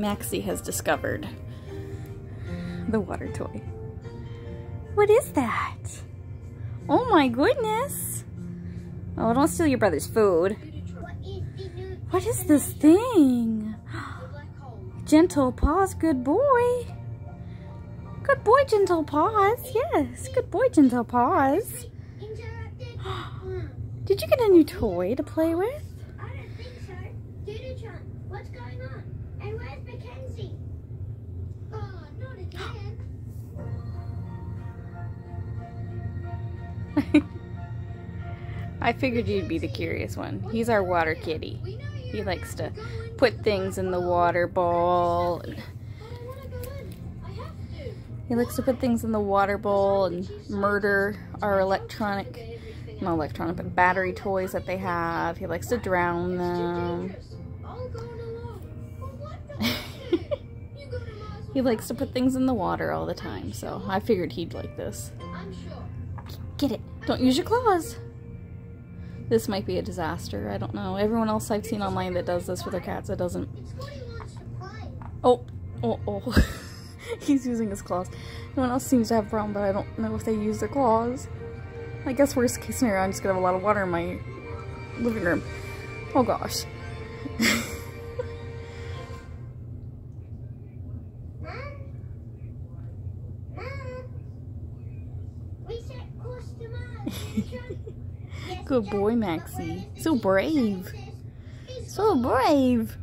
Maxie has discovered the water toy. What is that? Oh my goodness! Oh, don't steal your brother's food. What is this thing? Gentle paws, good boy. Good boy, gentle paws. Yes, good boy, gentle paws. Did you get a new toy to play with? I don't think so. What's going on? And where's Mackenzie? Oh, not again. I figured you'd be the curious one. He's our water kitty. We know you. He likes to put things in the water bowl. and oh, I want to go in. I have to. He likes to put things in the water bowl and murder our electronic, not electronic, but battery toys that they have. He likes to drown them. He likes to put things in the water all the time, so I figured he'd like this. Get it. Don't use your claws. This might be a disaster. I don't know. Everyone else I've seen online that does this with their cats, it doesn't. It's what he wants to play. Oh, oh, oh. He's using his claws. No one else seems to have a problem, but I don't know if they use their claws. I guess worst case scenario, I'm just gonna have a lot of water in my living room. Oh gosh. Good boy, Maxie. So brave. So brave.